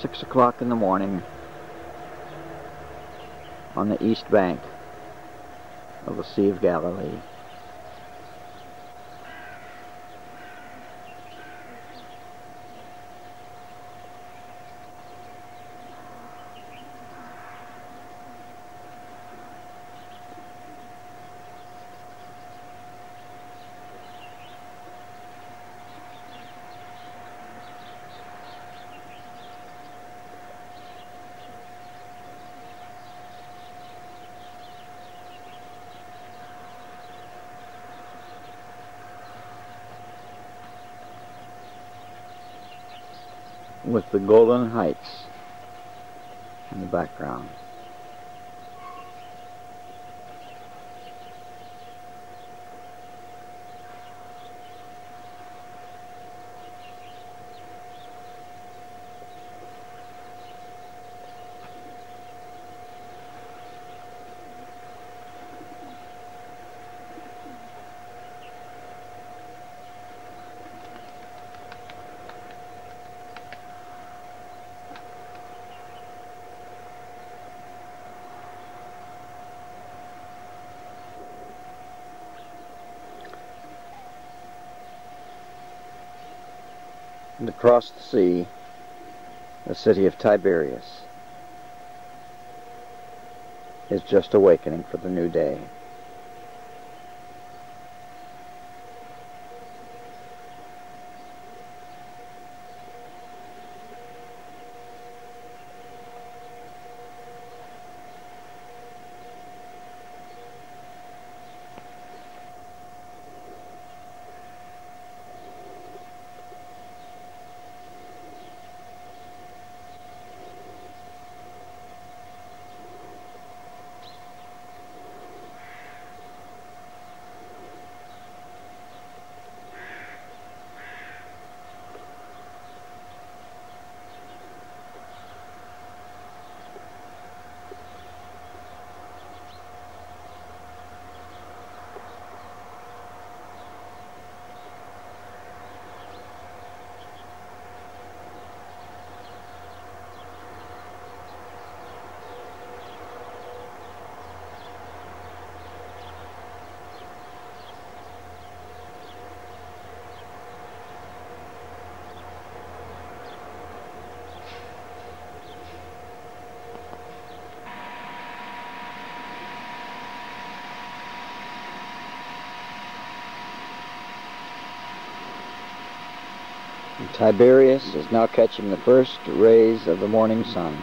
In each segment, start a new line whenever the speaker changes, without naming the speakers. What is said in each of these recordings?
6 o'clock in the morning on the east bank of the Sea of Galilee. Golan Heights in the background. and across the sea, the city of Tiberias is just awakening for the new day. Tiberias is now catching the first rays of the morning sun.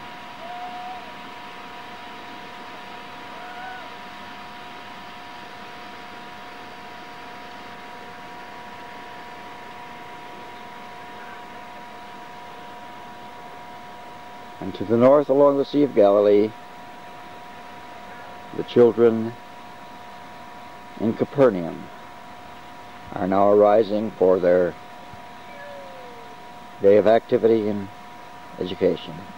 And to the north along the Sea of Galilee, the children in Capernaum are now arising for their day of activity and education.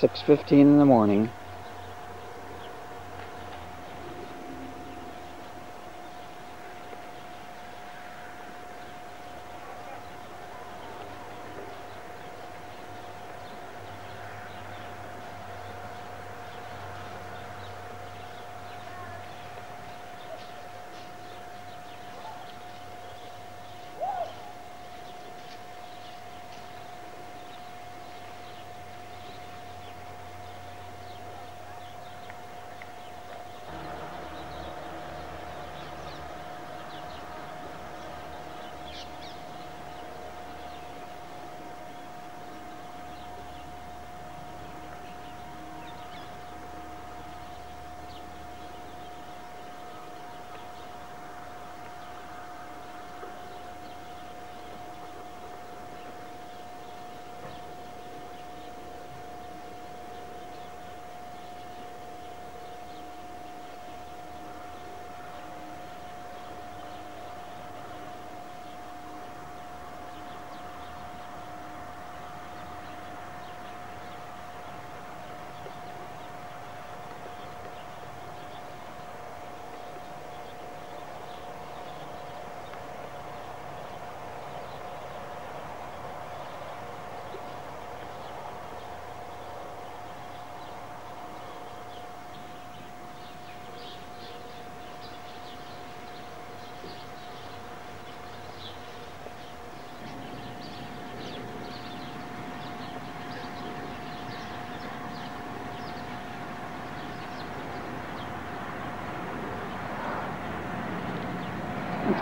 6.15 in the morning.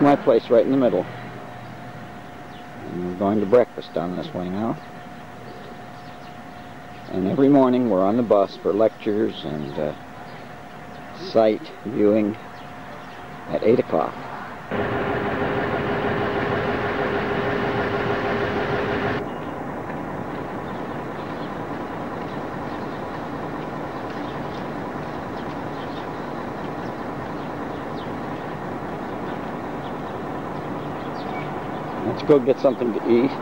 My place right in the middle. And we're going to breakfast down this way now. And every morning we're on the bus for lectures and uh, sight viewing at 8 o'clock. Let's go get something to eat.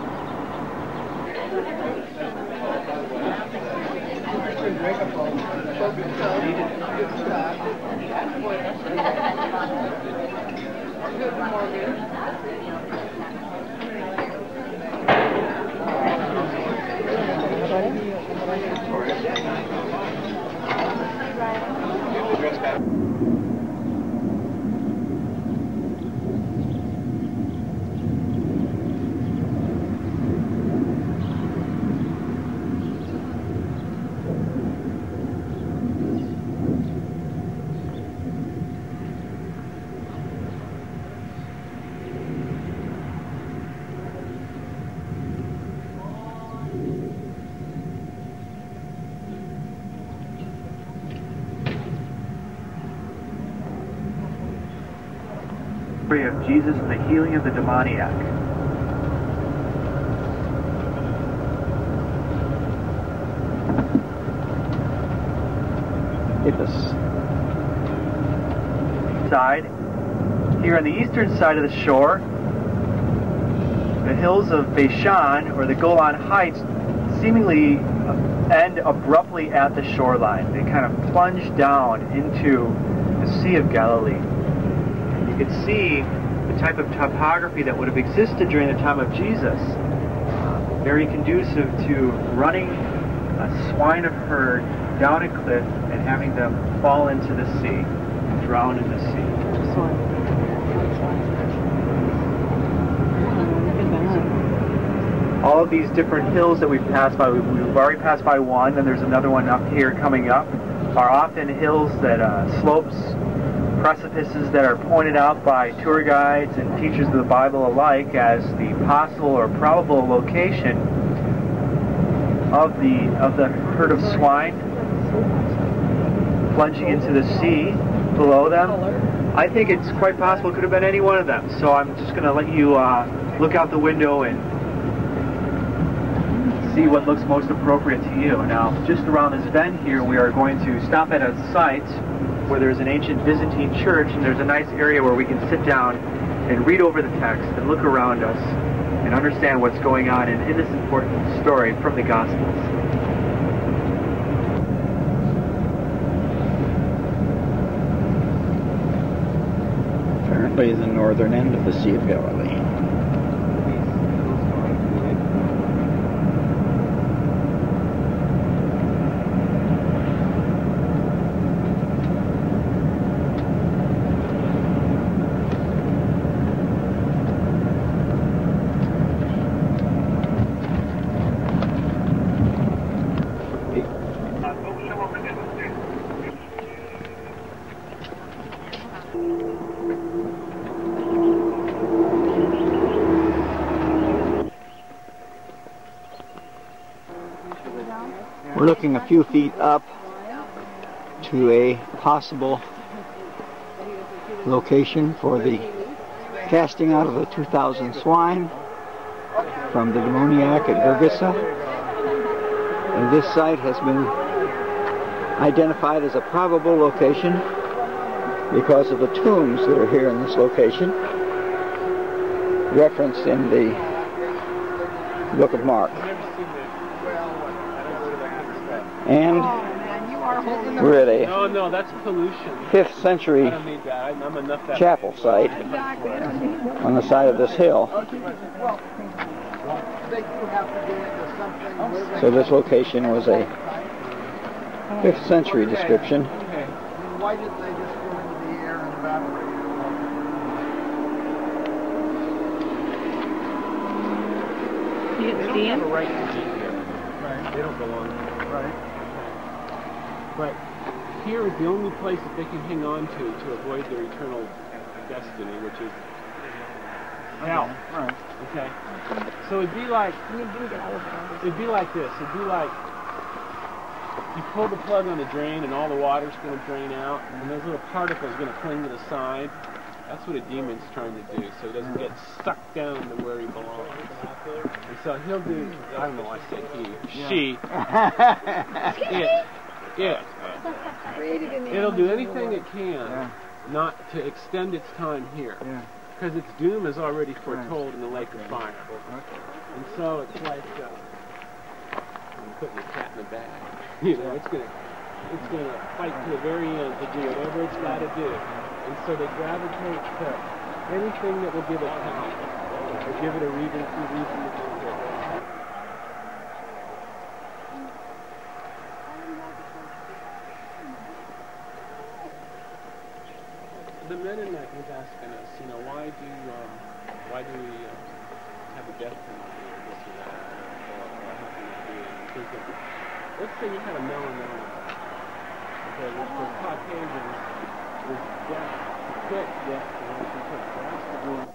Story of Jesus and the healing of the demoniac.
Hippus.
Side. Here on the eastern side of the shore, the hills of Bashan, or the Golan Heights, seemingly end abruptly at the shoreline. They kind of plunge down into the Sea of Galilee. Can see the type of topography that would have existed during the time of Jesus. Uh, very conducive to running a swine of herd down a cliff and having them fall into the sea, and drown in the sea. All of these different hills that we've passed by, we've, we've already passed by one, and there's another one up here coming up, are often hills that uh, slopes precipices that are pointed out by tour guides and teachers of the Bible alike as the possible or probable location of the of the herd of swine plunging into the sea below them. I think it's quite possible it could have been any one of them. So I'm just going to let you uh, look out the window and see what looks most appropriate to you. Now, just around this bend here, we are going to stop at a site where there's an ancient Byzantine church and there's a nice area where we can sit down and read over the text and look around us and understand what's going on in, in this important story from the Gospels.
Apparently the northern end of the Sea of Galilee. Few feet up to a possible location for the casting out of the 2,000 swine from the demoniac at Gergesa. And this site has been identified as a probable location because of the tombs that are here in this location, referenced in the Book of Mark. And we're at a
No, no, that's pollution.
5th century
I don't need that. I'm, I'm enough that.
chapel site on the side of this hill. So this location was a 5th century description.
Why didn't they just go into the air and evaporate?
They don't have a right to be here. Right. They don't belong here.
Right.
But here is the only place that they can hang on to to avoid their eternal destiny, which is hell.
Right.
Okay. So it'd be like it'd be like this. It'd be like you pull the plug on the drain and all the water's going to drain out, and those little particles are going to cling to the side. That's what a demon's trying to do, so he doesn't get stuck down to where he belongs. And so he'll do. I don't know why I said he. She. It. It. It'll do anything it can not to extend its time here. Because its doom is already foretold in the lake of fire. And so it's like uh, putting a cat in the bag. You know, it's gonna it's gonna fight to the very end to do whatever it's got to do. And so they gravitate to anything that will give it power, or give it a reason, a reason to do it. The Mennonite was asking us, you know, why do um, why do we um, have a death penalty or this or that, or, or how can thinking, let's say you had a melanoma, okay, which for Caucasians is death, quick death, wound.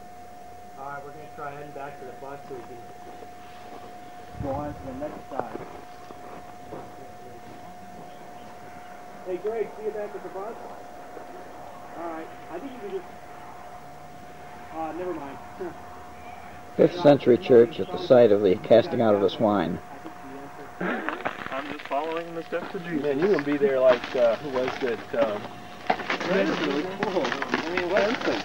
All right, we're gonna try heading back to the bus so we can go on to the next side. Hey, Greg, see you back at the bus. All right, I think you can just. Uh, never mind.
5th century church at the site of the casting out of the swine.
I'm just following the steps of Jesus.
Man, you're gonna be there like uh, who was it? Um, that is really cool. I mean, what?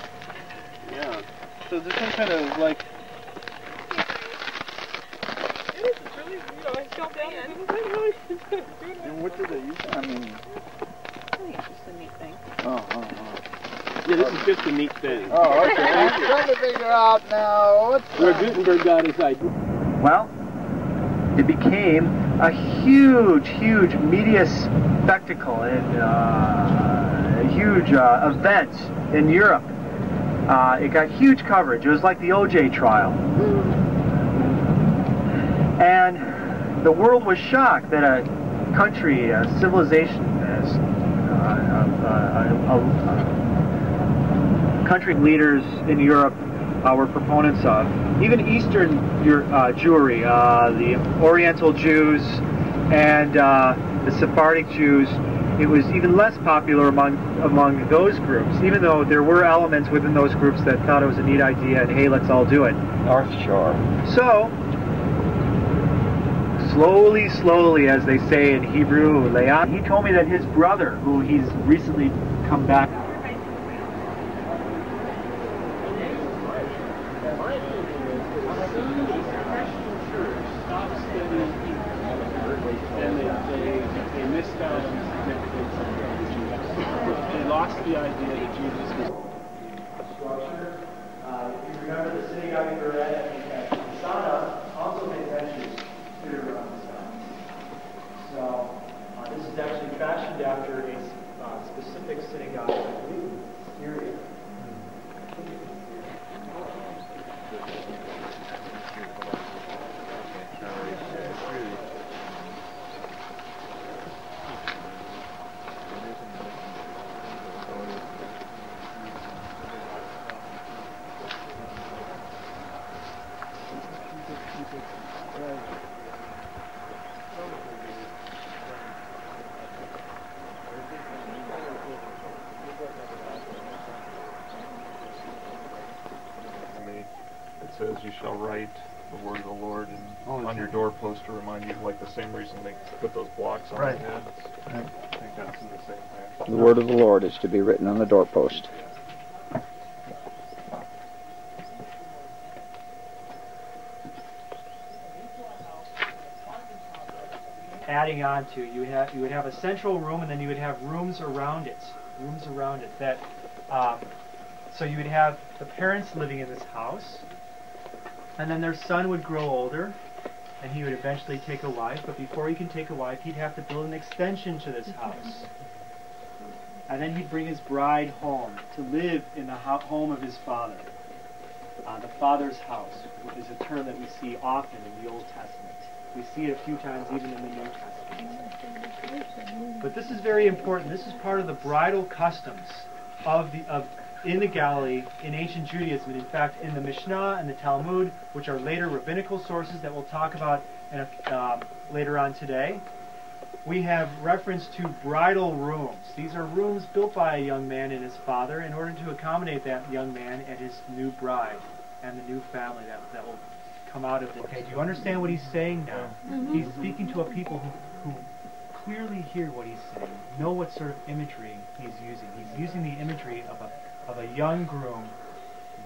Yeah.
So there's some kind of like and what do they use? I mean, oh, oh, oh.
Yeah, this is just a neat thing.
Oh, okay. I'm trying to figure out now what's
Where
that?
Gutenberg got his idea.
Well, it became a huge, huge media spectacle and uh, a huge uh, event in Europe. Uh, it got huge coverage. It was like the OJ trial. And the world was shocked that a country, a civilization, as uh, uh, uh, uh, country leaders in Europe uh, were proponents of. Even Eastern uh, Jewry, uh, the Oriental Jews and uh, the Sephardic Jews, it was even less popular among among those groups. Even though there were elements within those groups that thought it was a neat idea and hey, let's all do it.
North Shore.
So, slowly, slowly, as they say in Hebrew, he told me that his brother, who he's recently come back
And they, they, they missed out on the significance of Jesus. They lost the idea that Jesus was
synagogue that we were at at the Masada also had benches clear around the side. So uh, this is actually fashioned after a uh, specific synagogue, I believe, in Syria.
It says you shall write the word of the Lord and
Oh,
on your doorpost to remind you, like the same reason they put those blocks on
Right.
the heads.
Right.
I think that's in the same thing.
The word of the Lord is to be written on the doorpost.
adding on to you would have you would have a central room and then you would have rooms around it rooms around it that um, so you would have the parents living in this house and then their son would grow older and he would eventually take a wife but before he can take a wife he'd have to build an extension to this house and then he'd bring his bride home to live in the ho- home of his father uh, the father's house which is a term that we see often in the old testament we see it a few times even in the New Testament. But this is very important. This is part of the bridal customs of the of in the Galilee in ancient Judaism. And in fact, in the Mishnah and the Talmud, which are later rabbinical sources that we'll talk about in a, um, later on today, we have reference to bridal rooms. These are rooms built by a young man and his father in order to accommodate that young man and his new bride and the new family that, that will come out of it. Okay, do you understand what he's saying now? He's speaking to a people who, who clearly hear what he's saying, know what sort of imagery he's using. He's using the imagery of a, of a young groom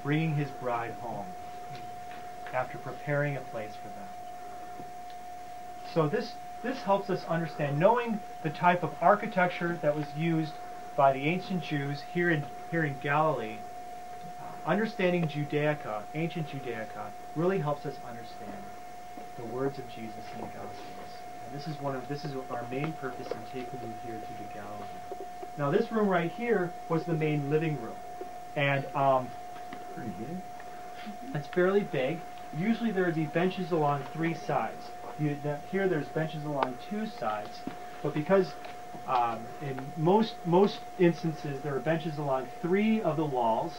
bringing his bride home after preparing a place for them. So this, this helps us understand, knowing the type of architecture that was used by the ancient Jews here in, here in Galilee, uh, understanding Judaica, ancient Judaica, really helps us understand the words of Jesus in the Gospels. And this is one of this is our main purpose in taking you here to the Galilee. Now this room right here was the main living room, and um, pretty big. It's fairly big. Usually there would be benches along three sides. You, that, here there's benches along two sides, but because um, in most most instances there are benches along three of the walls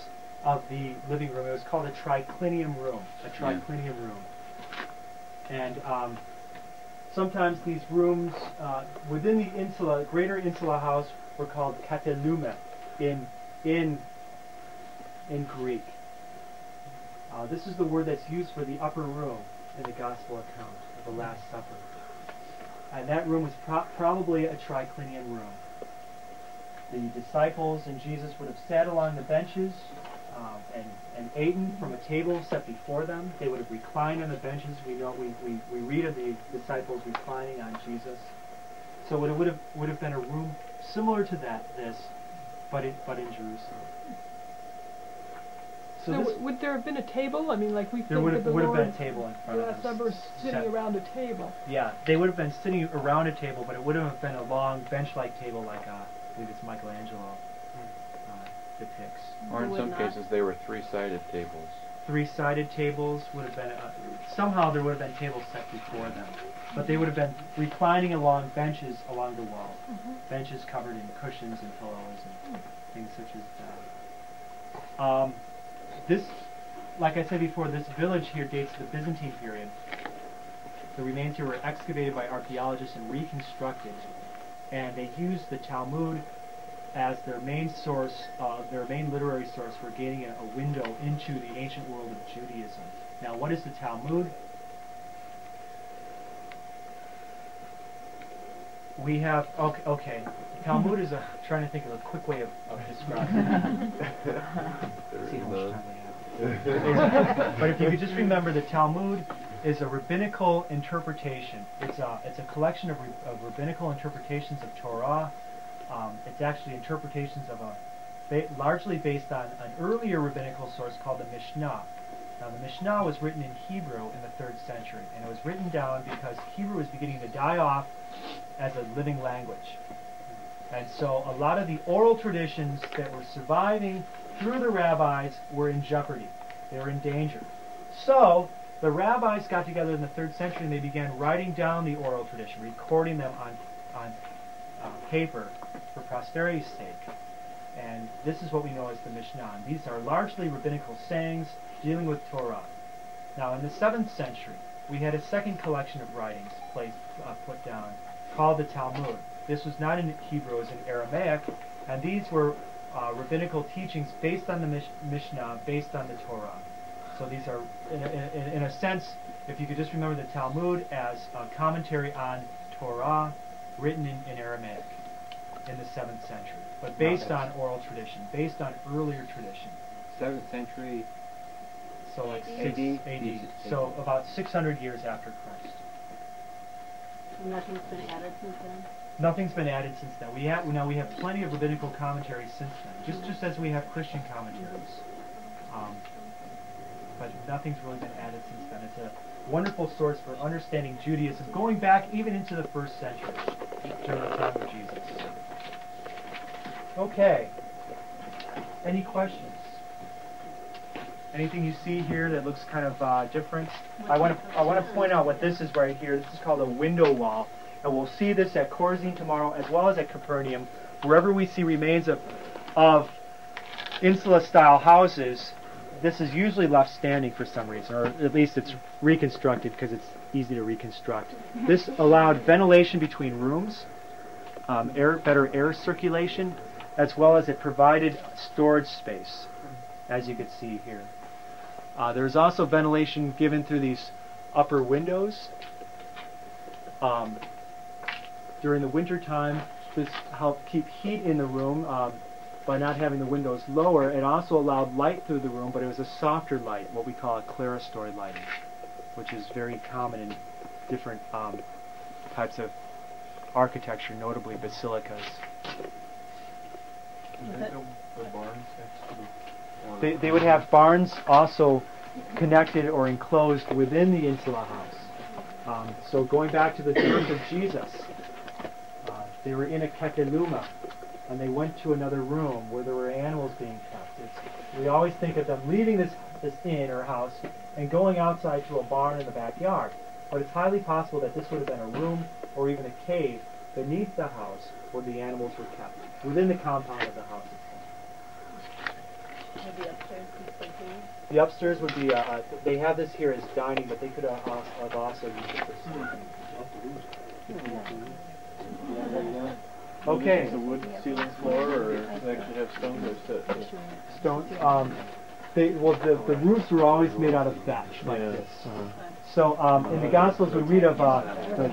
of the living room. It was called a triclinium room. A triclinium room. And um, sometimes these rooms uh, within the insula, greater insula house, were called katelume in in in Greek. Uh, this is the word that's used for the upper room in the Gospel account of the Last Supper. And that room was pro- probably a triclinium room. The disciples and Jesus would have sat along the benches um, and, and eaten from a table set before them. They would have reclined on the benches. We know we, we, we read of the disciples reclining on Jesus. So it would have would have been a room similar to that this, but in but in Jerusalem. So
So
this,
would there have been a table? I mean, like we
there
think
would
of
have
the
would have been a table in front of
Last
them.
Supper sitting
set.
around a table.
Yeah, they would have been sitting around a table, but it wouldn't have been a long bench-like table like uh, I believe it's Michelangelo uh, depicts.
Or in some
not.
cases, they were three-sided tables.
Three-sided tables would have been uh, somehow there would have been tables set before them, but they would have been reclining along benches along the wall, benches covered in cushions and pillows and things such as that. Um, this, like I said before, this village here dates to the Byzantine period. The remains here were excavated by archaeologists and reconstructed, and they used the Talmud as their main source, uh, their main literary source for gaining a, a window into the ancient world of Judaism. Now, what is the Talmud? We have okay. okay. Talmud is a trying to think of a quick way of, of describing. it. See how much time we have. but if you could just remember, the Talmud is a rabbinical interpretation. It's a it's a collection of, of rabbinical interpretations of Torah. Um, it's actually interpretations of a ba- largely based on an earlier rabbinical source called the Mishnah. Now, the Mishnah was written in Hebrew in the third century, and it was written down because Hebrew was beginning to die off as a living language. And so a lot of the oral traditions that were surviving through the rabbis were in jeopardy. They were in danger. So the rabbis got together in the third century and they began writing down the oral tradition, recording them on, on uh, paper for posterity's sake. And this is what we know as the Mishnah. These are largely rabbinical sayings dealing with Torah. Now, in the 7th century, we had a second collection of writings placed, uh, put down called the Talmud. This was not in Hebrew, it was in Aramaic, and these were uh, rabbinical teachings based on the Mish- Mishnah, based on the Torah. So these are, in a, in, in a sense, if you could just remember the Talmud as a commentary on Torah written in, in Aramaic in the 7th century, but based on oral tradition, based on earlier tradition.
Seventh century.
So like
AD?
six AD. So about 600 years after Christ.
Nothing's been added since then?
Nothing's been added since then. We have now we have plenty of rabbinical commentaries since then, just just as we have Christian commentaries. Um, but nothing's really been added since then. It's a wonderful source for understanding Judaism, going back even into the first century, during the time of Jesus. Okay. Any questions? Anything you see here that looks kind of uh, different? I want to I want to point out what this is right here. This is called a window wall, and we'll see this at Chorazin tomorrow, as well as at Capernaum. Wherever we see remains of of insula-style houses, this is usually left standing for some reason, or at least it's reconstructed because it's easy to reconstruct. This allowed ventilation between rooms, um, air, better air circulation, as well as it provided storage space, as you can see here. Uh, there's also ventilation given through these upper windows. Um, during the winter time, this helped keep heat in the room um, by not having the windows lower. It also allowed light through the room, but it was a softer light, what we call a clerestory lighting, which is very common in different um, types of architecture, notably basilicas.
The barns next to the. or-
They, they would have barns also connected or enclosed within the insula house. Um, so going back to the birth of Jesus, they were in a kekeluma, and they went to another room where there were animals being kept. It's, we always think of them leaving this, this inn or house and going outside to a barn in the backyard. But it's highly possible that this would have been a room or even a cave beneath the house where the animals were kept, within the compound of the house itself.
Maybe upstairs?
The upstairs would be, uh, uh, they have this here as dining, but they could uh, uh, have also used it for sleeping. Okay.
It's a wood ceiling floor, or they actually have stone to
Stone, um, they, well, the, the roofs were always made out of thatch, like
Yeah.
this. So, um, in the Gospels, we read of, uh, the,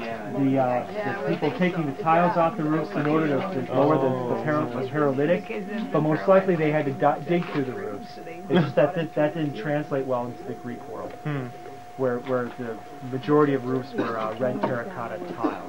the, uh, the people taking the tiles off the roofs in order to, to lower the, the, para- the paralytic, but most likely they had to di- dig through the roofs. It's just that th- that didn't translate well into the Greek world, where, where the majority of roofs were uh, red terracotta tile.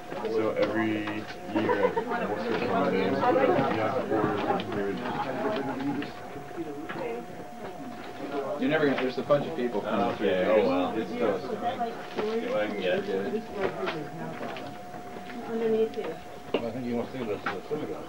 so
every year at most of the holidays, yeah, or they
You're never gonna, there's a bunch of people coming through.
Okay, oh, wow.
It's toast.
See what I can get.
Underneath you.
I think you want to see this, the synagogue.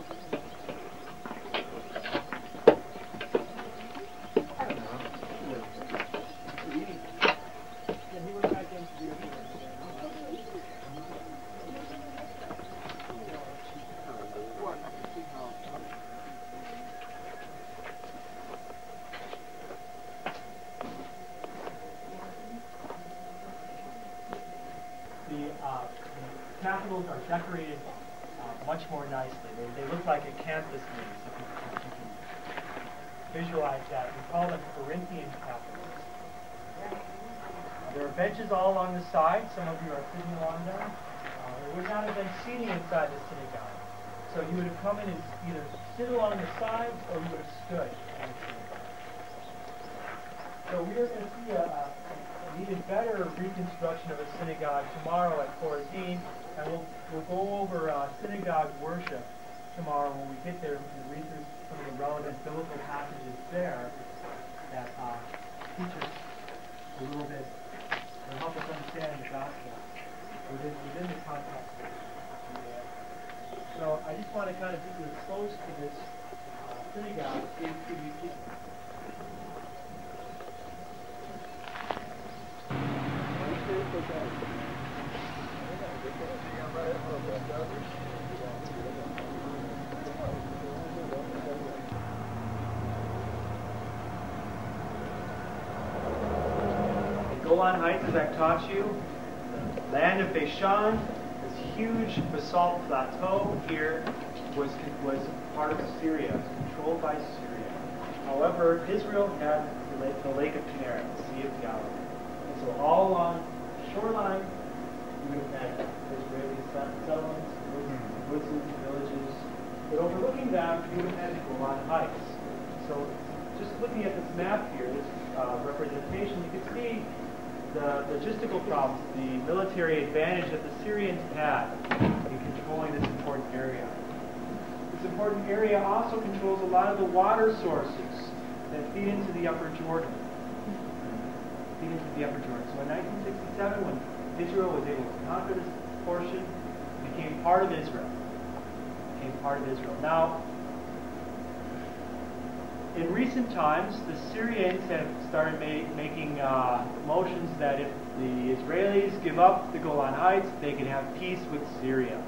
the uh, capitals are decorated uh, much more nicely. They, they look like a campus maze. If you, if you can visualize that. We call them Corinthian capitals. there are benches all along the side. Some of you are sitting along them. Uh, there would not have been seating inside the synagogue. So you would have come in and either sit along the sides or you would have stood in the synagogue. So we are going to see a, a, an even better reconstruction of a synagogue tomorrow at Khorazin, and we'll, we'll go over uh, synagogue worship tomorrow when we get there and read through some of the relevant biblical passages there that uh, teach us a little bit and help us understand the gospel within, within the context of Judaism. So I just want to kind of get you exposed to this uh, synagogue in Kibbutzim. Golan Heights, as I've taught you, the land of Bashan, this huge basalt plateau here was, was part of Syria, was controlled by Syria. However, Israel had the lake, the lake of Kinneret, the Sea of Galilee. And so all along the shoreline, you would have had Israeli settlements, woods, woods villages. Them, you would have had Golan Heights. So just looking at this map here, this uh, representation, you can see the logistical problems, the military advantage that the Syrians had in controlling this important area. This important area also controls a lot of the water sources that feed into the Upper Jordan. Feed into the Upper Jordan. So in 1967, when Israel was able to conquer this portion, it became part of Israel. Became part of Israel. Now, in recent times, the Syrians have started ma making uh, motions that if the Israelis give up the Golan Heights, they can have peace with Syria.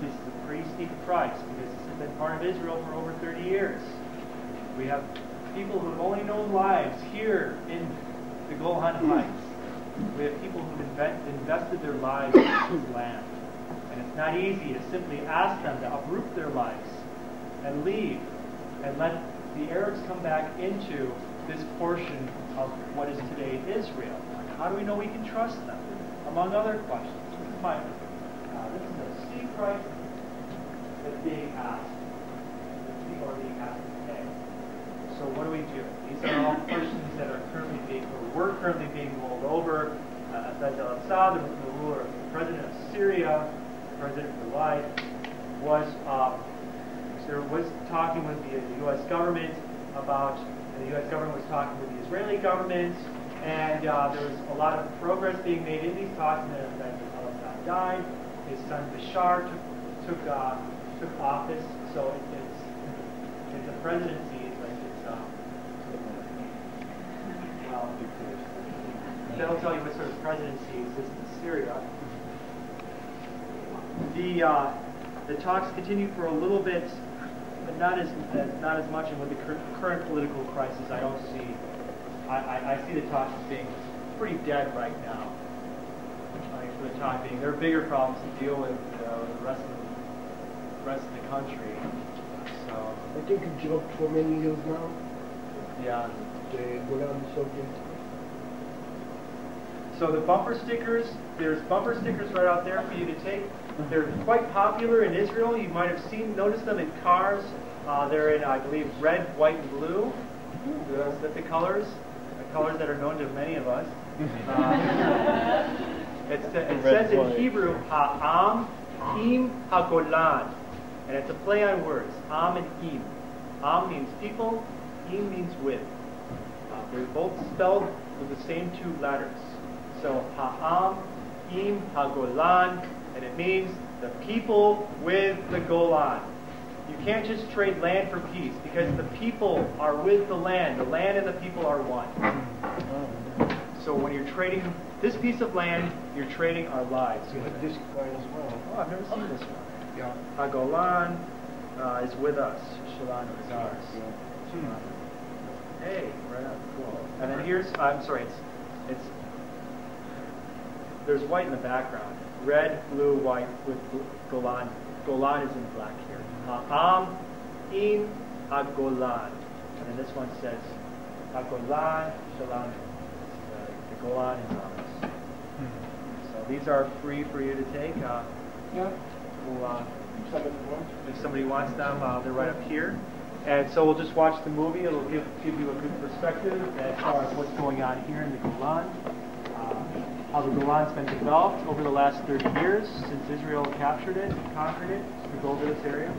This is a pretty steep price because this has been part of Israel for over 30 years. We have people who have only known lives here in the Golan Heights. We have people who've invent, invested their lives in this land. It's not easy to simply ask them to uproot their lives and leave and let the Arabs come back into this portion of what is today Israel. How do we know we can trust them? Among other questions. This is my, uh, this is a steep price that's being asked. That people are being asked to pay. So what do we do? These are all questions that are currently being, or were currently being rolled over. Uh, Assad al-Assad, the, the ruler, the president of Syria, president for was uh, there was talking with the, U.S. government about, and the U.S. government was talking with the Israeli government, and uh, there was a lot of progress being made in these talks, and then then al-Assad died. His son Bashar took took, uh, took office, so it, it's it's a presidency. It's like it's um, well, that'll tell you what sort of presidency exists in Syria. The uh, the talks continue for a little bit, but not as, as not as much. And with the cur current political crisis, I don't see. I, I, I, see the talks as being pretty dead right now. I mean, for the time being, there are bigger problems to deal with uh, the rest of the rest of the country. So
I think it dropped for many years now.
yeah.
The Golan subject.
So the bumper stickers, there's bumper stickers right out there for you to take. They're quite popular in Israel. You might have seen, noticed them in cars. Uh, they're in, I believe, red, white, and blue. Is that the colors? The colors that are known to many of us. Uh, it's, it says in Hebrew, Ha'am, Im, HaGolan. And it's a play on words, Am and Im. Am means people, Im means with. Uh, they're both spelled with the same two letters. So Ha'am, Im, HaGolan, and it means the people with the Golan. You can't just trade land for peace because the people are with the land. The land and the people are one. So when you're trading this piece of land, you're trading our lives.
You have this guy as well.
Oh, I've never seen this one.
Yeah.
Hagolan uh, is with us. Shalom is ours. Hey, right on, cool. And then here's, I'm sorry, it's, it's, there's white in the background red, blue, white, with Golan. Golan is in black here. Ha'am im agolan. And then this one says, agolan Shalom. Uh, the Golan is on us. Hmm. So these are free for you to take. Uh,
yeah.
We'll, uh, if somebody wants them, uh, they're right up here. And so we'll just watch the movie. It'll give, give you a good perspective as far as what's going on here in the Golan. Uh, how the Golan's been developed over the last 30 years since Israel captured it, conquered it. to go over this area.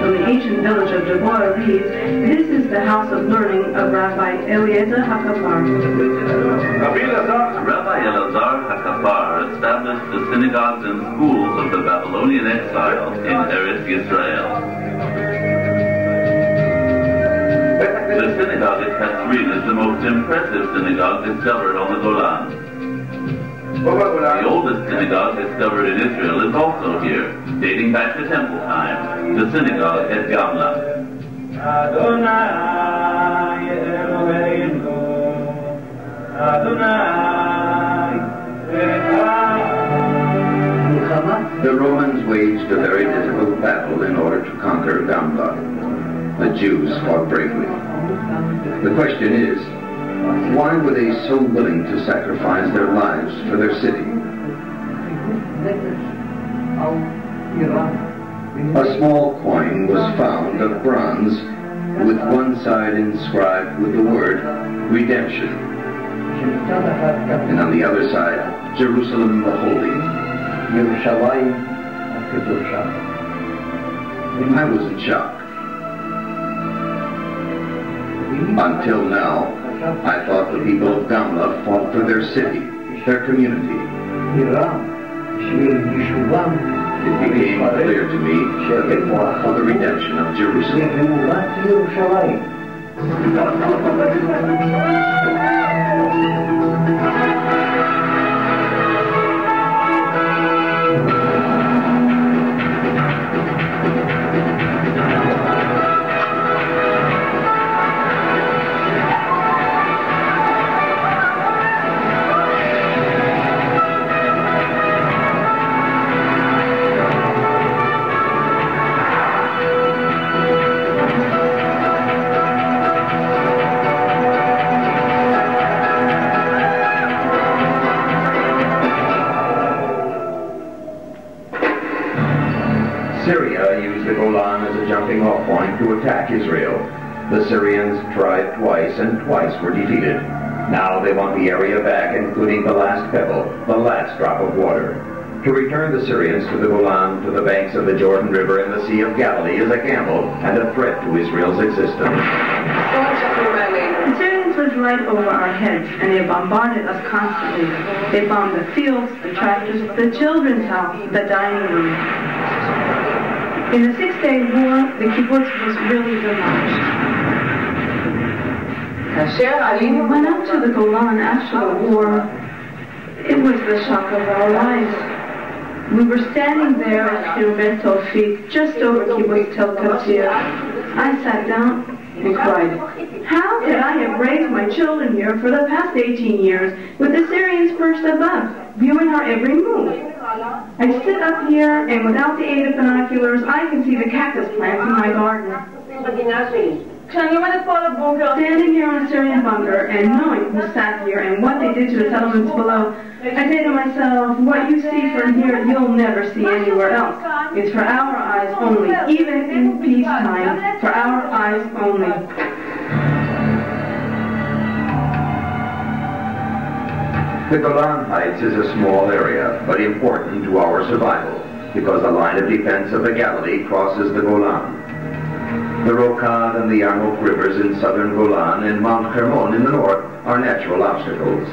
From the ancient village of Dabura reads, This is the house of learning of Rabbi Eliezer HaKapar.
Rabbi Elazar HaKapar established the synagogues and schools of the Babylonian exiles in Eretz Yisrael. The synagogue at Katzrin is the most impressive synagogue discovered on the Golan. The oldest synagogue discovered in Israel is also here, dating back to temple times, the synagogue at Gamla.
The Romans waged a very difficult battle in order to conquer Gamla. The Jews fought bravely. The question is, why were they so willing to sacrifice their lives for their city? A small coin was found of bronze with one side inscribed with the word redemption. And on the other side, Jerusalem the Holy. I was in shock. Until now, I thought the people of Gamla fought for their city, their community. It became clear to me that they fought for the redemption of Jerusalem. The Syrians tried twice and twice were defeated. Now they want the area back, including the last pebble, the last drop of water. To return the Syrians to the Golan, to the banks of the Jordan River and the Sea of Galilee is a gamble and a threat to Israel's existence.
The Syrians was right over our heads, and they bombarded us constantly. They bombed the fields, the tractors, the children's house, the dining room. In the Six-Day War, the kibbutz was really demolished. Went up to the Golan after the war, it was the shock of our lives. We were standing there at Kiruvet Tofik, just over Kibbutz Tel Katzir. I sat down and cried. How could I have raised my children here for the past 18 years with the Syrians perched above, viewing our every move? I sit up here, and without the aid of binoculars, I can see the cactus plants in my garden. Standing here on a Syrian bunker and knowing who sat here and what they did to the settlements below, I say to myself, what you see from here, you'll never see anywhere else. It's for our eyes only, even in peacetime, for our eyes only.
The Golan Heights is a small area, but important to our survival, because the line of defense of the Galilee crosses the Golan. The Rokad and the Yarmouk rivers in southern Golan and Mount Hermon in the north are natural obstacles.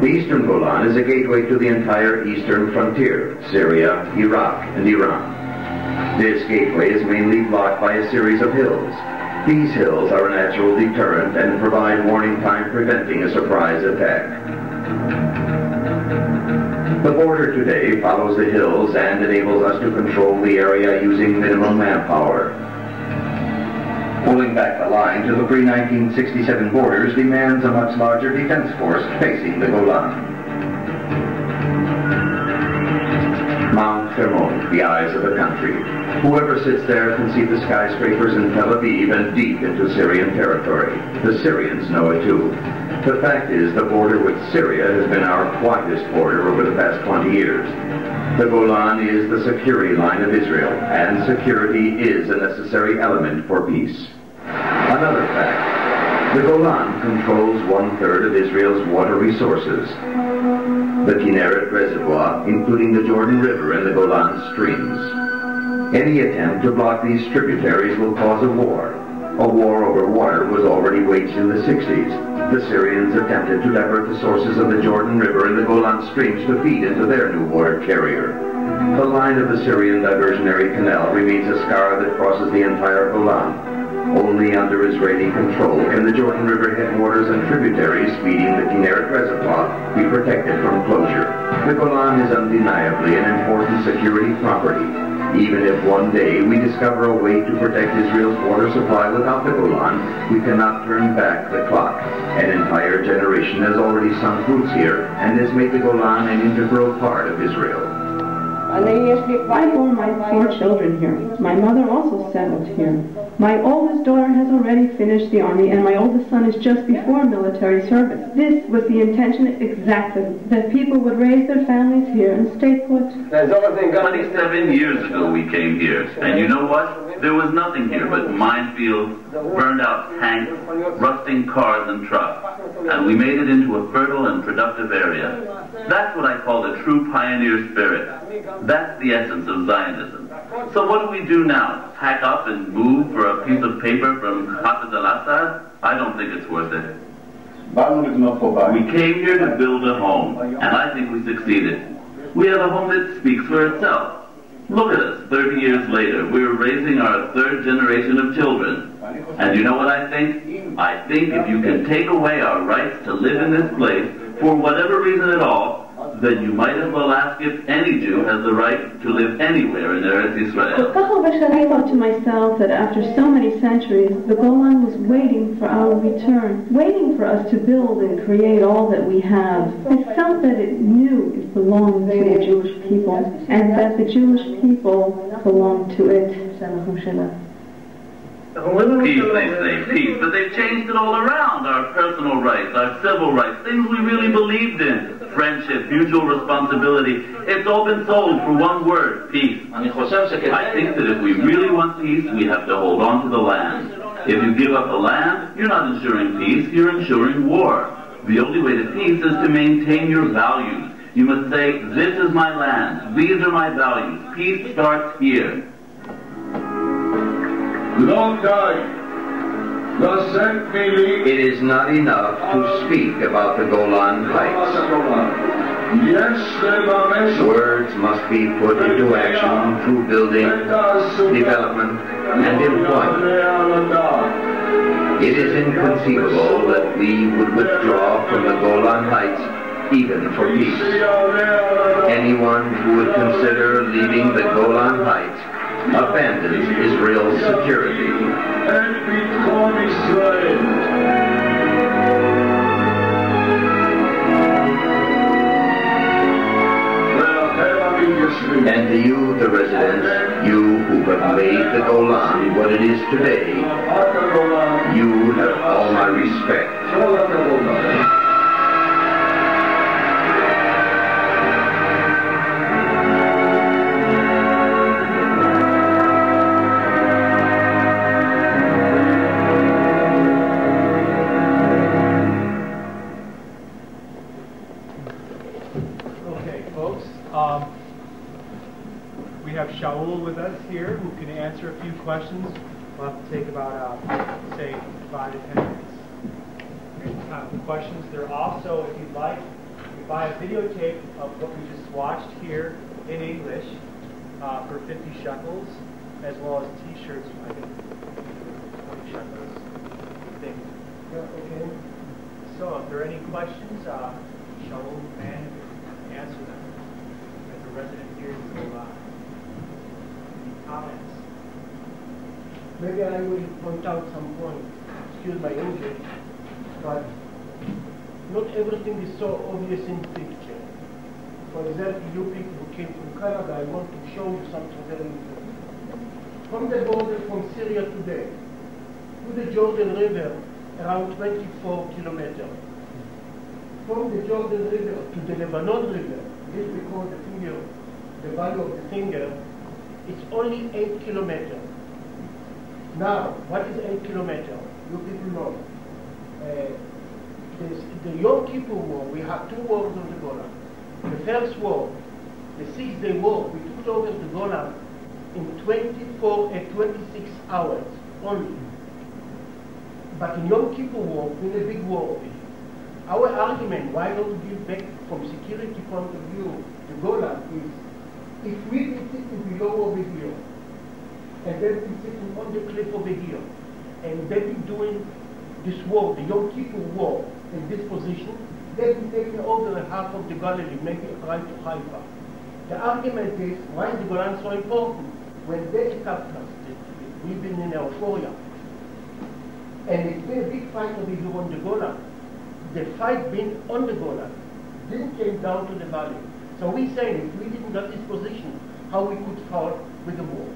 The eastern Golan is a gateway to the entire eastern frontier, Syria, Iraq, and Iran. This gateway is mainly blocked by a series of hills. These hills are a natural deterrent and provide warning time preventing a surprise attack. The border today follows the hills and enables us to control the area using minimum manpower. Pulling back the line to the pre-1967 borders demands a much larger defense force facing the Golan. Hermon, the eyes of the country. Whoever sits there can see the skyscrapers in Tel Aviv and deep into Syrian territory. The Syrians know it too. The fact is the border with Syria has been our quietest border over the past 20 years. The Golan is the security line of Israel, and security is a necessary element for peace. Another fact, the Golan controls one-third of Israel's water resources. The Kinneret Reservoir, including the Jordan River and the Golan streams. Any attempt to block these tributaries will cause a war. A war over water was already waged in the 60s. The Syrians attempted to divert the sources of the Jordan River and the Golan streams to feed into their new water carrier. The line of the Syrian diversionary canal remains a scar that crosses the entire Golan. Only under Israeli control can the Jordan River headwaters and tributaries feeding the Kinneret Reservoir be protected from closure. The Golan is undeniably an important security property. Even if one day we discover a way to protect Israel's water supply without the Golan, we cannot turn back the clock. An entire generation has already sunk roots here and has made the Golan an integral part of Israel.
I bore my four children here. My mother also settled here. My oldest daughter has already finished the army, and my oldest son is just before military service. This was the intention exactly, that people would raise their families here and stay put.
27 years ago we came here, and you know what? There was nothing here but minefields, burned out tanks, rusting cars and trucks, and we made it into a fertile and productive area. That's what I call the true pioneer spirit. That's the essence of Zionism. So what do we do now? Pack up and move for a piece of paper from Hafez al-Assad? I don't think it's worth it. We came here to build a home, and I think we succeeded. We have a home that speaks for itself. Look at us, 30 years later. We're raising our third generation of children. And you know what I think? I think if you can take away our rights to live in this place, for whatever reason at all, then you might as well ask if any Jew has the right to live anywhere in Eretz Israel.
I thought to myself that after so many centuries, the Golan was waiting for our return, waiting for us to build and create all that we have. I felt that it knew it belonged to the Jewish people, and that the Jewish people belong to it.
Peace, they say, peace, but they've changed it all around. Our personal rights, our civil rights, things we really believed in. Friendship, mutual responsibility. It's all been sold for one word, peace. I think that if we really want peace, we have to hold on to the land. If you give up the land, you're not ensuring peace, you're ensuring war. The only way to peace is to maintain your values. You must say, this is my land, these are my values. Peace starts here.
It is not enough to speak about the Golan Heights. Words must be put into action through building, development, and employment. It is inconceivable that we would withdraw from the Golan Heights even for peace. Anyone who would consider leaving the Golan Heights abandons Israel's security. And to you, the residents, you who have made the Golan what it is today, you have all my respect.
Questions. We'll have to take about, uh, say, five to ten minutes. Time for questions. There also, if you'd like, you buy a videotape of what we just watched here in English uh, for 50 shekels, as well as T-shirts, I think, for 20 shekels. I think. Yeah, okay. So, if there are any questions, uh, Shaul and answer them as a resident here Golan. Any
Maybe I will point out some points. Excuse my English, but not everything is so obvious in picture. For example, you people who came from Canada, I want to show you something very important. From the border from Syria today to the Jordan River, around 24 kilometers. From the Jordan River to the Lebanon River, this we call the finger the value of the finger, it's only 8 kilometers. Now, what is 8 kilometers? You people know. Uh, the Yom Kippur War, we had two wars on the Golan. The first war, the Six-Day War, we took over the Golan in 24 and 26 hours only. But in Yom Kippur War, in a big war our argument why don't give back from security point of view the Golan is if we be sitting below over here and they be sitting on the cliff over here and they be doing this war, the Yom Kippur War, in this position, they be taking over half of the Galilee, maybe right to Haifa. The argument is why is the Golan so important? When they attacked us, we've been in euphoria. And it's been a big fight over here on the Golan. The fight being on the Golan didn't came down to the valley. So we say if we didn't get this position, how we could fight with the war.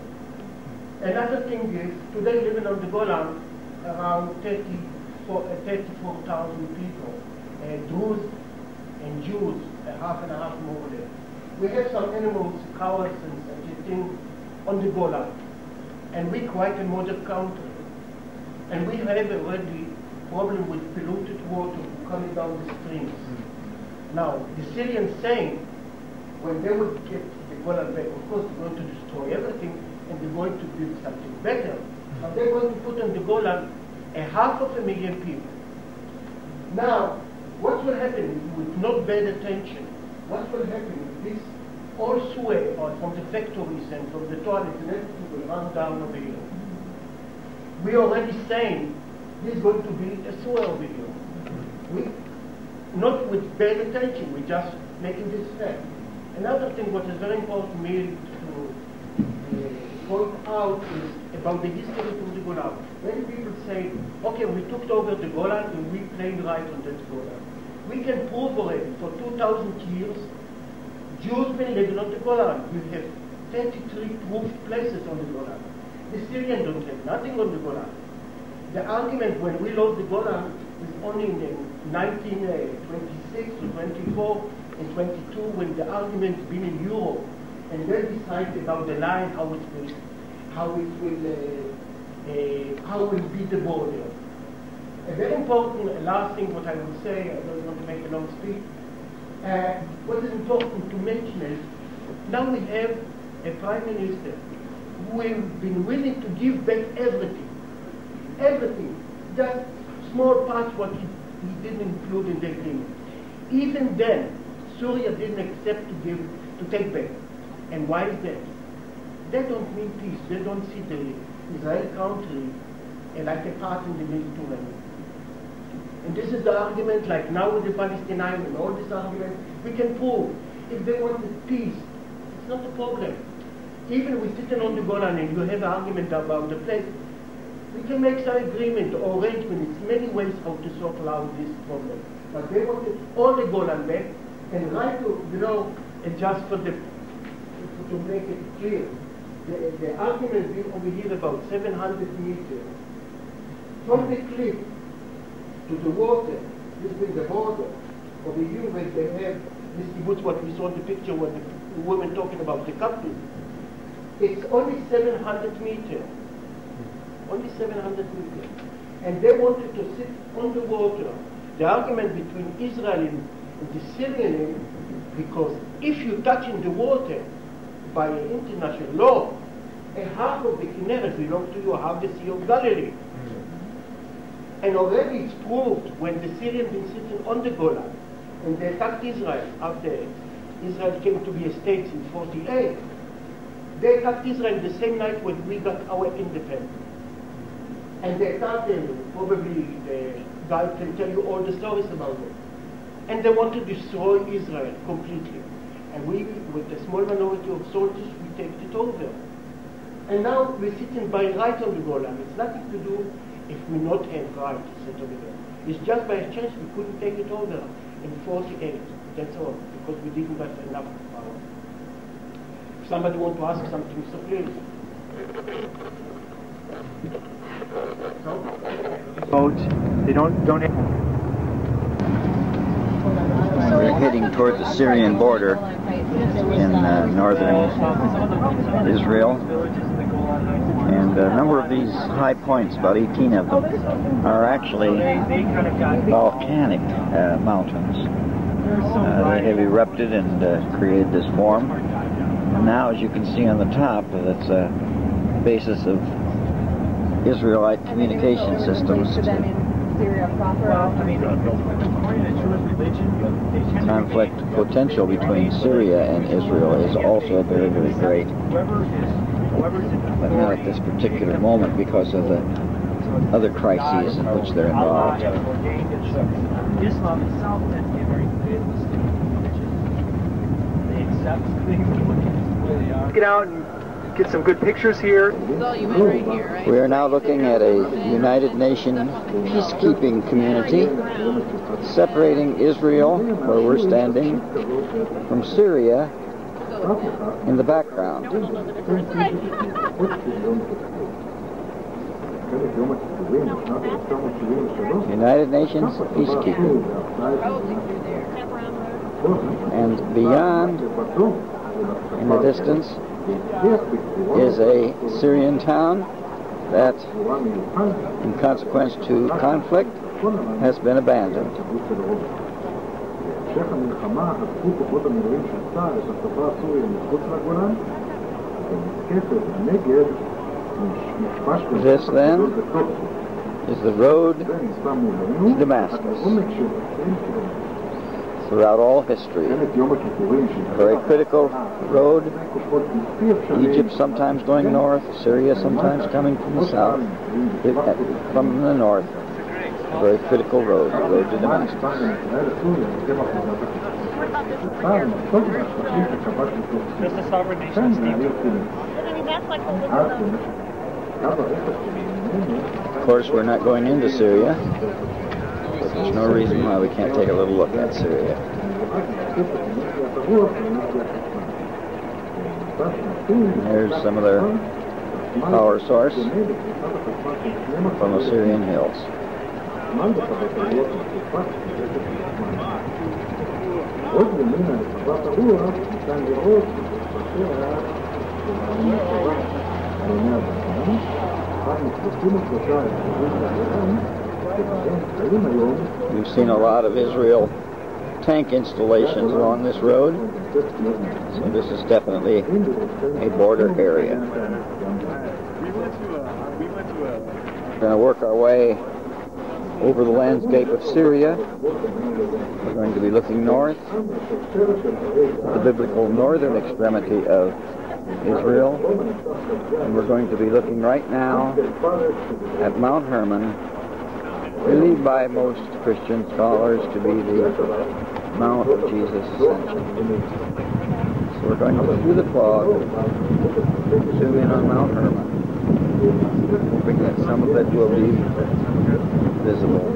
Another thing is, today living on the Golan, around 34,000 34, people, uh, Druze and Jews, a half and a half more there. We have some animals, cows and such things on the Golan. And we quite a modern country. And we have already problem with polluted water coming down the streams. Now, the Syrians saying, when they would get the Golan back, of course they're going to destroy everything and they're going to build something better. Now they're going to put on the Golan a half of a million people. Now, what will happen with not bad attention? What will happen if this all sewage or from the factories and from the toilets and everything will run down over here? We're already saying is going to be a sewer over here. We, not with bad attention, we're just making this fact. Another thing what is very important to me point out is about the history of the Golan. Many people say, okay, we took over the Golan and we played right on that Golan. We can prove already for 2,000 years, Jews been living on the Golan. We have 33 proved places on the Golan. The Syrians don't have nothing on the Golan. The argument when we lost the Golan is only in 1926 uh, to 24 and 22 when the argument's been in Europe and then decide about the line, how it will, how it will, uh, uh, how will be the border. A very important last thing what I will say, I don't want to make a long speech, uh, what is important to mention is now we have a prime minister who has been willing to give back everything everything, just small parts what he, he didn't include in the agreement. Even then, Syria didn't accept to give, to take back. And why is that? They don't mean peace. They don't see the Israeli country like a part in the Mediterranean. And this is the argument, like now with the Palestinians and all this argument, we can prove if they wanted peace, it's not a problem. Even we sitting on the Golan and you have an argument about the place, we can make some agreement or arrangement. It's many ways how to sort out this problem. But they wanted all the Golan back and right to, you know, and just for the, to make it clear, the, the argument being over here about 700 meters from the cliff to the water, this being the border, over here where they have this kibbutz, what we saw in the picture when the women talking about the captain, it's only 700 meters only 700 meters. And they wanted to sit on the water. The argument between Israel and, the Syrian because if you touch in the water by international law, a half of the Kinneret belongs to you, half the Sea of Galilee. Mm. And already it's proved when the Syrians been sitting on the Golan and they attacked Israel after Israel came to be a state in 48, they attacked Israel the same night when we got our independence. And they thought they probably the guy can tell you all the stories about them. And they want to destroy Israel completely. And we, with a small minority of soldiers, we take it over. And now we're sitting by right on the Golan. It's nothing to do if we not have right to sit over there. It's just by a chance we couldn't take it over in 48. That's all, because we didn't have enough power. If somebody want to ask something, so please.
Boats, they don't don't.
We're heading toward the Syrian border.
In uh, northern Israel. And a number of these high points, about 18 of them, are actually volcanic uh, mountains. Uh, they have erupted and uh, created this form. And now, as you can see on the top, that's a basis of Israelite communication systems. Conflict potential between Syria and Israel is also very, very great. But not at this particular moment because of the other crises in which they're involved.
Islam itself tends to be very fatalistic. They accept things the way they are. Get out and get some good pictures here.
We are now looking at a United Nations peacekeeping community separating Israel, where we're standing, from Syria in the background. United Nations peacekeeping. And beyond, in the distance, is a Syrian town that, in consequence to conflict, has been abandoned. This then is the road to Damascus throughout all history. Very critical road. Egypt sometimes going north, Syria sometimes coming from the south, uh, from the north. A very critical road, the road to Damascus.
Just a sovereign nation,
Of course, we're not going into Syria. There's no reason why we can't take a little look at Syria. There's some of their power source from the Syrian hills. We've seen a lot of Israel tank installations along this road, so this is definitely a border area. We're going to work our way over the landscape of Syria. We're going to be looking north, the biblical northern extremity of Israel, and we're going to be looking right now at Mount Hermon, believed by most Christian scholars to be the Mount of Jesus' Ascension. So we're going through the fog, zoom in on Mount Hermon, hoping that some of it will be visible.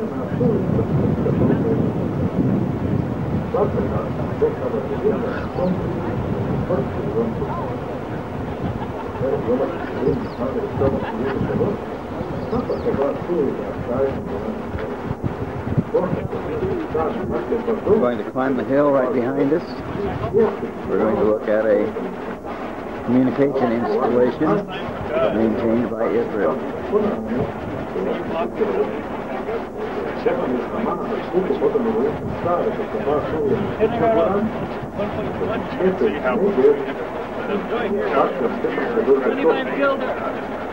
We're going to climb the hill right behind us. We're going to look at a communication installation maintained by Israel.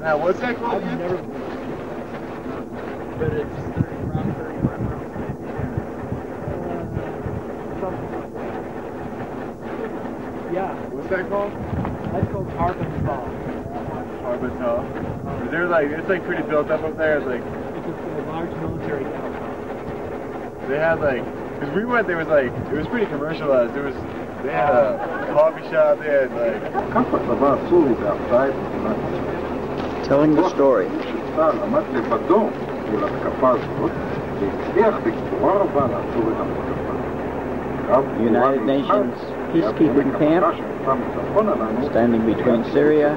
Now, what's that called?
But it's 30, around 30
Yeah. What's that called?
I That's called Har Bental.
Arbutal. Is there like it's like pretty built up up there. It's like
it's a, large military compound.
They had like, cause we went there was like it was pretty commercialized. There was they had a coffee shop. They had like
comfort of our food outside.
Telling the story. United Nations peacekeeping camp standing between Syria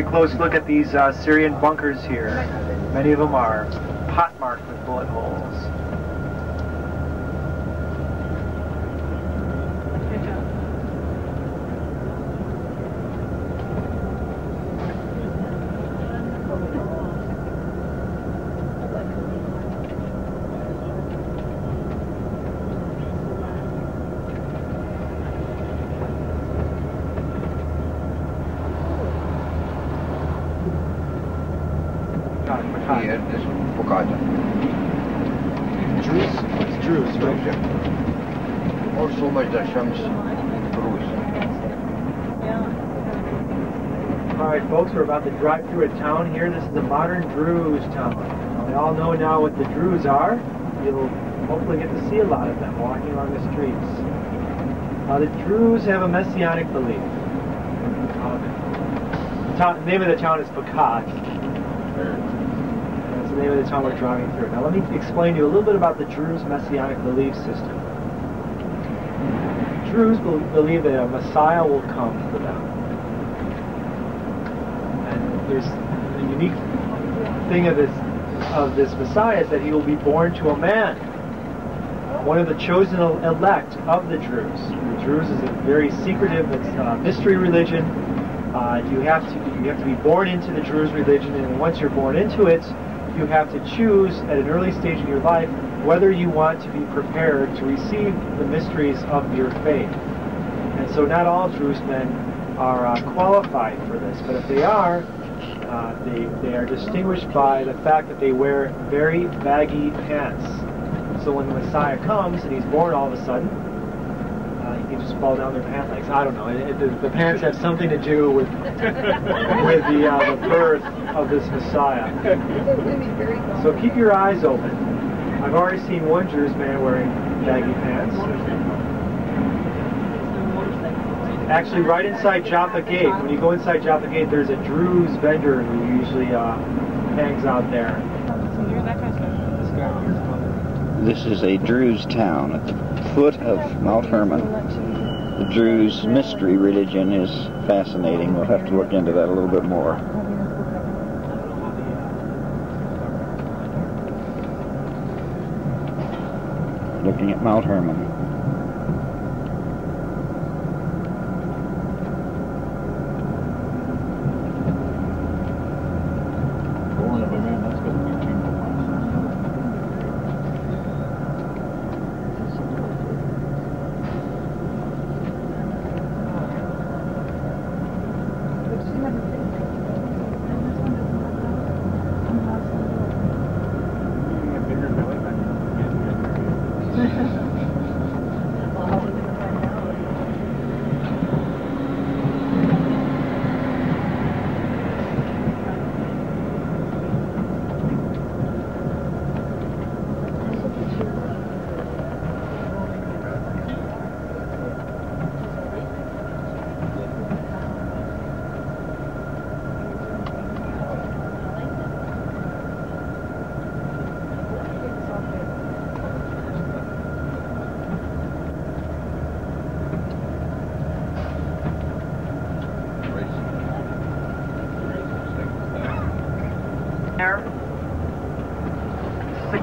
A close look at these uh, Syrian bunkers here. Many of them are pot-marked with bullet holes.
Here, this Bukata.
Druze? It's Druze, right?
Also Majdal Shams Druze.
All right, folks, we're about to drive through a town here. This is the modern Druze town. We all know now what the Druze are. You'll hopefully get to see a lot of them walking along the streets. Uh, the Druze have a messianic belief. Uh, the, town, the name of the town is Fakat. That's the name of the town we're driving through. Now, let me explain to you a little bit about the Druze messianic belief system. Druze believe that a Messiah will come for them. And there's the unique thing of this of this Messiah is that he will be born to a man, one of the chosen elect of the Druze. The Druze is a very secretive, it's a mystery religion. Uh, you have to you have to be born into the Druze religion, and once you're born into it, you have to choose at an early stage in your life whether you want to be prepared to receive the mysteries of your faith. And so, not all Druze men are uh, qualified for this, but if they are, uh, they, they are distinguished by the fact that they wear very baggy pants. So when the Messiah comes and he's born all of a sudden, uh, he can just fall down their pant legs. I don't know. It, it, the, the pants have something to do with with the, uh, the birth of this Messiah. So keep your eyes open. I've already seen one Druze man wearing baggy pants. Actually, right inside Jaffa Gate, when you go inside Jaffa Gate, there's a Druze vendor who usually uh, hangs out there. This
is a Druze town at the foot of Mount Hermon. The Druze mystery religion is fascinating. We'll have to look into that a little bit more. Looking at Mount Hermon.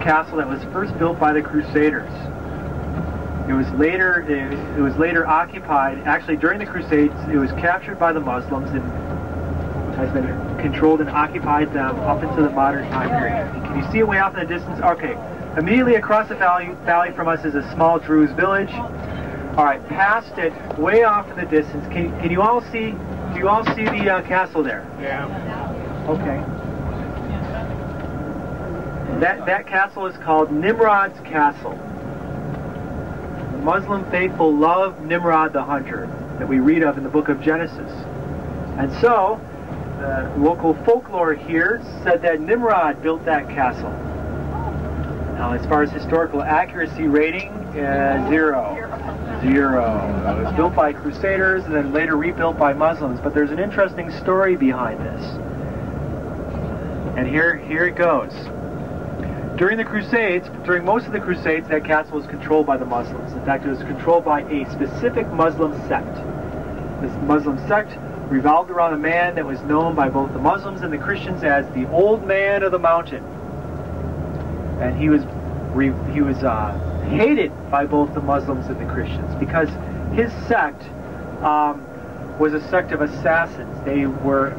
Castle that was first built by the Crusaders. It was later it, was later occupied. Actually, during the Crusades, it was captured by the Muslims and has been controlled and occupied them up into the modern time period. Can you see it way off in the distance? Okay. Immediately across the valley, valley from us is a small Druze village. All right, past it, way off in the distance. Can, can you all see? Do you all see the uh, castle there?
Yeah.
Okay. That that castle is called Nimrod's Castle. The Muslim faithful love Nimrod the hunter that we read of in the book of Genesis. And so, the local folklore here said that Nimrod built that castle. Now, as far as historical accuracy rating, uh, zero. Zero. It was built by Crusaders and then later rebuilt by Muslims. But there's an interesting story behind this. And here, here it goes. During the Crusades, during most of the Crusades, that castle was controlled by the Muslims. In fact, it was controlled by a specific Muslim sect. This Muslim sect revolved around a man that was known by both the Muslims and the Christians as the Old Man of the Mountain. And he was he was uh, hated by both the Muslims and the Christians because his sect um, was a sect of assassins. They were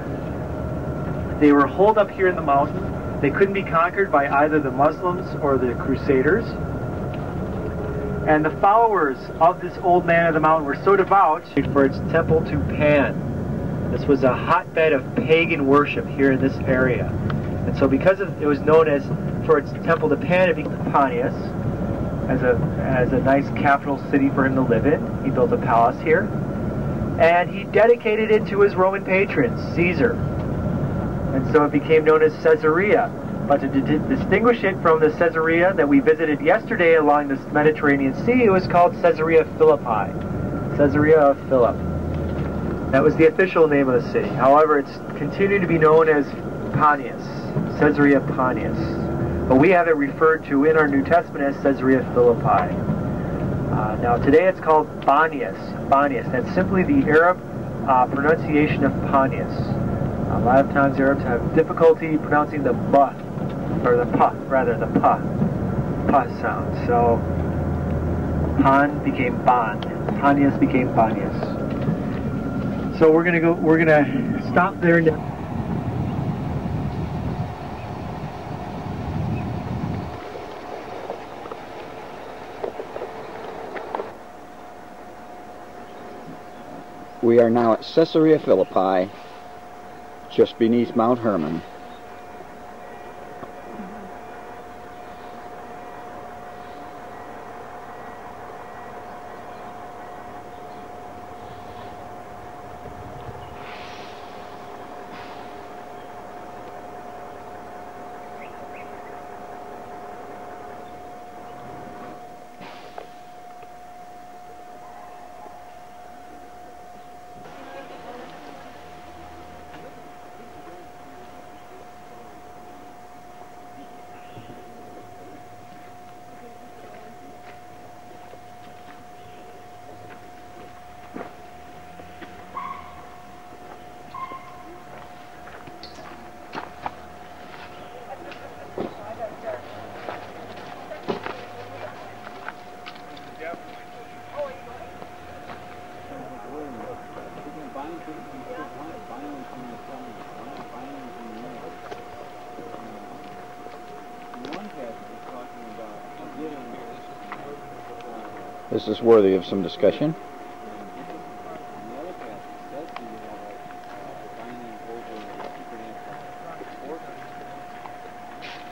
they were holed up here in the mountain. They couldn't be conquered by either the Muslims or the Crusaders. And the followers of this old man of the mountain were so devout for its temple to Pan. This was a hotbed of pagan worship here in this area. And so because of, it was known as for its temple to Pan, it became Panias as a, as a nice capital city for him to live in. He built a palace here. And he dedicated it to his Roman patron, Caesar. And so it became known as Caesarea. But to distinguish it from the Caesarea that we visited yesterday along the Mediterranean Sea, it was called Caesarea Philippi. Caesarea of Philip. That was the official name of the city. However, it's continued to be known as Panias, Caesarea Panias. But we have it referred to in our New Testament as Caesarea Philippi. Uh, now today it's called Banias. Banias. That's simply the Arab uh, pronunciation of Panias. A lot of times Arabs have difficulty pronouncing the b or the pa, rather the pa, pa sound. So Pan became Ban, Panias became Banias. So we're gonna go. We're gonna stop there now.
We are now at Caesarea Philippi, just beneath Mount Hermon. This is worthy of some discussion.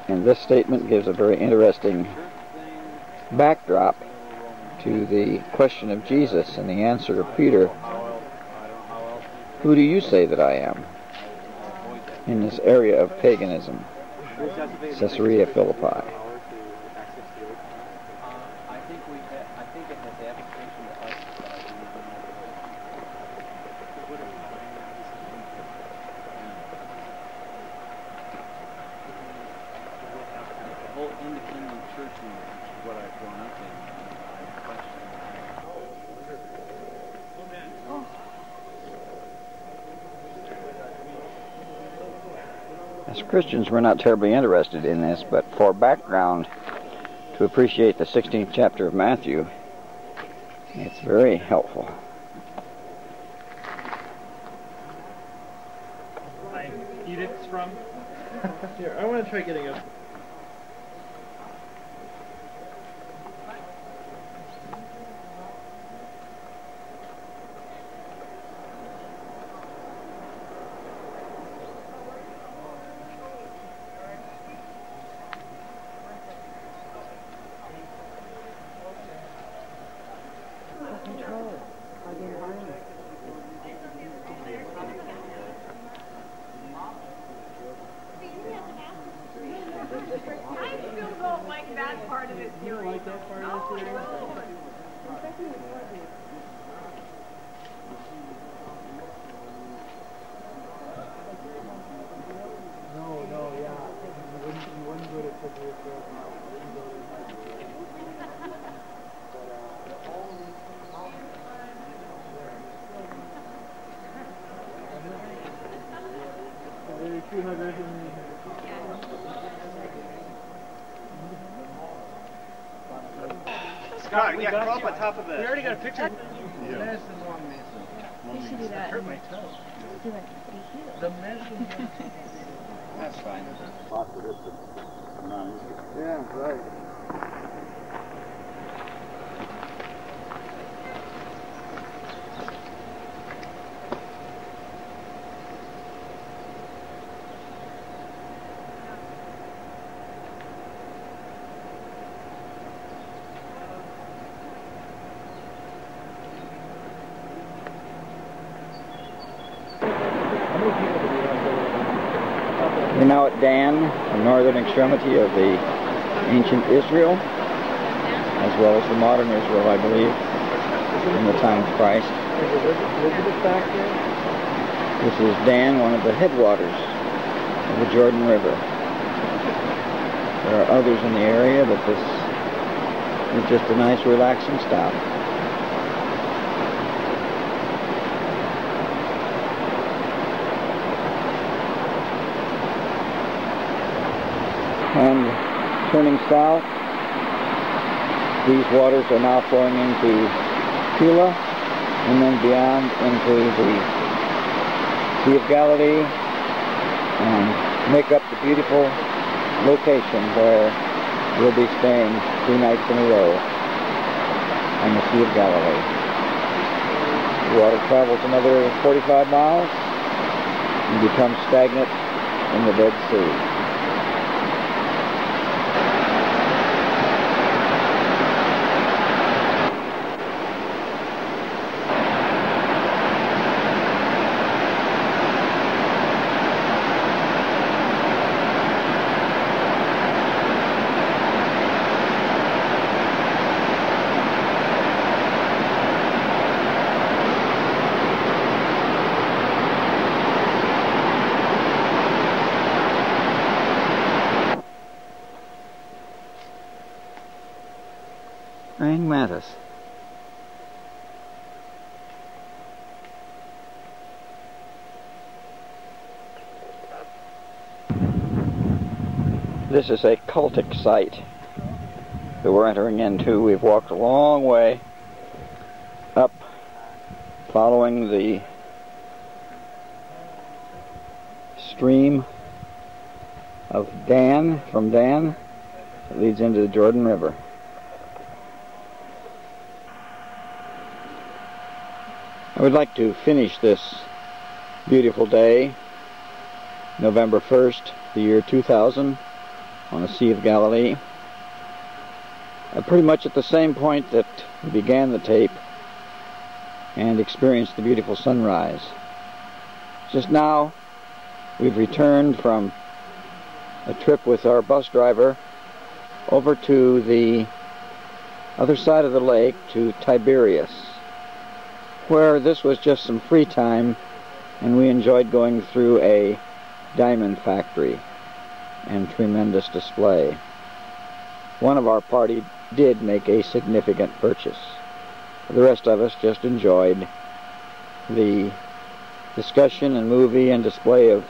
And this statement gives a very interesting backdrop to the question of Jesus and the answer of Peter, Who do you say that I am? in this area of paganism, Caesarea Philippi. As Christians, we're not terribly interested in this, but for background, to appreciate the 16th chapter of Matthew, it's very helpful.
I eat it from? Here, I want to try getting up.
I still don't like that part of the series. like that part of the series?
No, no, yeah. You wouldn't, you wouldn't go to February 12th now. You wouldn't go to But, uh, Very few hundred
Scott, yeah, crawl up on top of it.
We already got a picture.
Yeah.
We should do that.
Hurt my toe.
Do like be healed.
The measurement.
That's fine.
Yeah, right.
We're now at Dan, the northern extremity of the ancient Israel, as well as the modern Israel, I believe, in the time of Christ. This is Dan, one of the headwaters of the Jordan River. There are others in the area, but this is just a nice relaxing stop. And turning south, these waters are now flowing into Hula and then beyond into the Sea of Galilee and make up the beautiful location where we'll be staying two nights in a row on the Sea of Galilee. The water travels another 45 miles and becomes stagnant in the Dead Sea. This is a cultic site that we're entering into. We've walked a long way up following the stream of Dan, from Dan, that leads into the Jordan River. I would like to finish this beautiful day, November 1st, the year 2000, on the Sea of Galilee. Uh, pretty much at the same point that we began the tape and experienced the beautiful sunrise. Just now, we've returned from a trip with our bus driver over to the other side of the lake to Tiberias where this was just some free time and we enjoyed going through a diamond factory and tremendous display. One of our party did make a significant purchase. The rest of us just enjoyed the discussion and movie and display of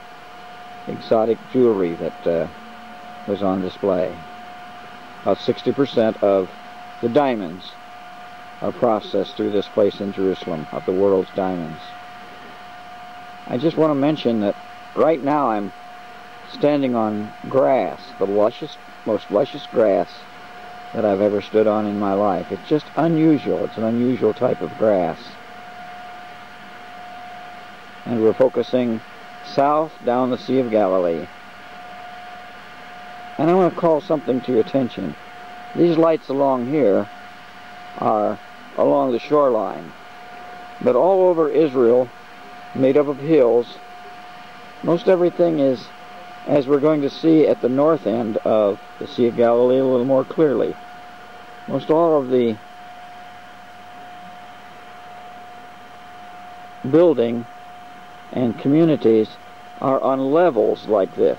exotic jewelry that uh, was on display. About 60% of the diamonds are processed through this place in Jerusalem of the world's diamonds. I just want to mention that right now I'm standing on grass, the luscious, most luscious grass that I've ever stood on in my life. It's just unusual. It's an unusual type of grass. And we're focusing south down the Sea of Galilee. And I want to call something to your attention. These lights along here are along the shoreline. But all over Israel, made up of hills, most everything is, as we're going to see at the north end of the Sea of Galilee a little more clearly. Most all of the building and communities are on levels like this.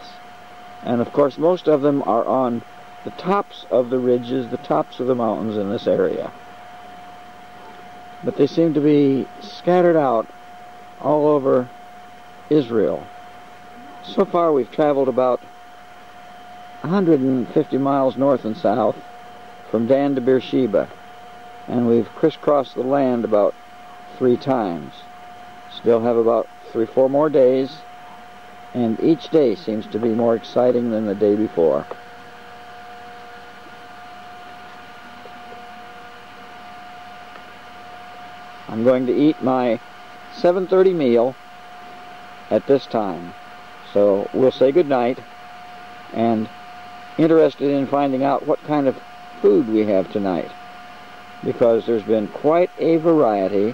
And of course most of them are on the tops of the ridges, the tops of the mountains in this area. But they seem to be scattered out all over Israel. So far we've traveled about 150 miles north and south from Dan to Beersheba and we've crisscrossed the land about three times. Still have about three, four more days and each day seems to be more exciting than the day before. I'm going to eat my 7.30 meal at this time. So we'll say good night and interested in finding out what kind of food we have tonight because there's been quite a variety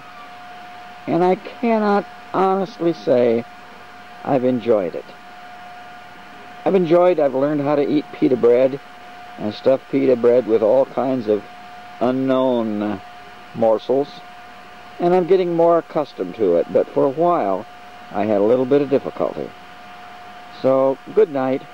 and I cannot honestly say I've enjoyed it. I've enjoyed, I've learned how to eat pita bread and stuff pita bread with all kinds of unknown morsels and I'm getting more accustomed to it, but for a while I had a little bit of difficulty. So, good night.